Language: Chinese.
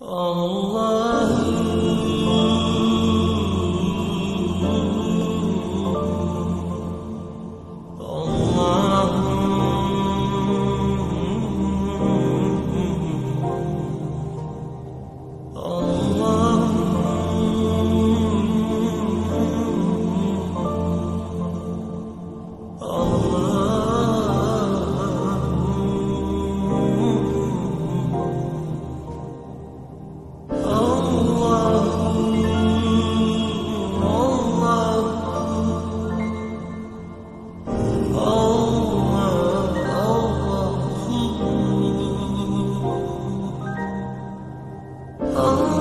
哦 Oh